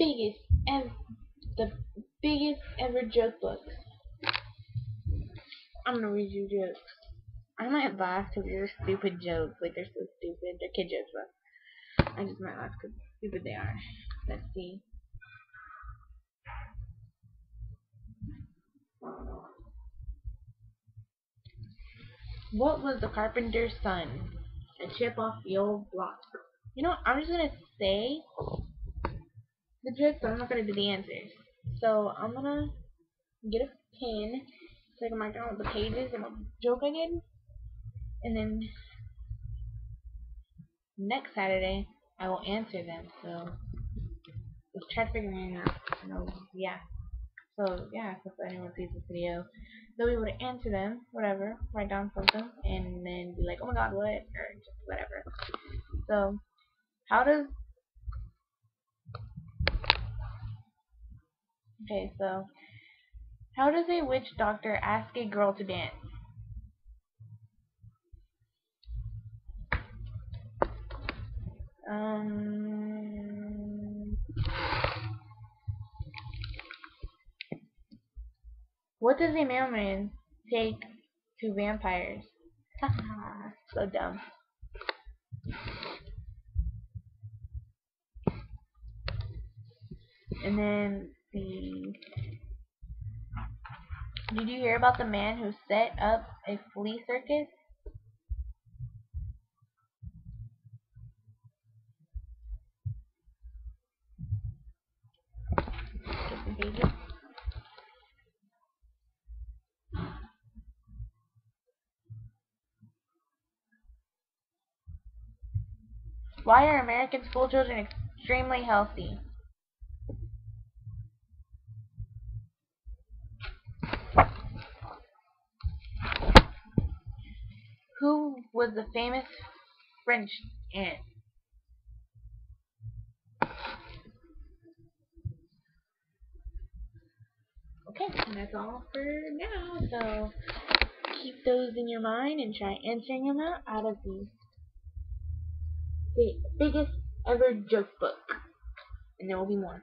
biggest ever, the biggest ever joke books. I'm gonna read you jokes. I might laugh because they're stupid jokes. Like they're so stupid. They're kid jokes, but I just might laugh because stupid they are. Let's see. What was the carpenter's son? A chip off the old block. You know, what? I'm just gonna say the jokes, but I'm not gonna do the answers. So I'm gonna get a pen so I can mark the pages and what joke I did, and then next Saturday I will answer them. So let's try to figure it out. No, yeah. So yeah, if anyone sees this video, they'll be able to answer them, whatever, write down something, and then be like, oh my god, what, or just whatever. So, how does Okay, so how does a witch doctor ask a girl to dance? Um, what does a mailman take to vampires? so dumb. And then did you hear about the man who set up a flea circus? Why are American school children extremely healthy? Who was the famous French ant? Okay, and that's all for now. So keep those in your mind and try answering them out, out of the, the biggest ever joke book. And there will be more.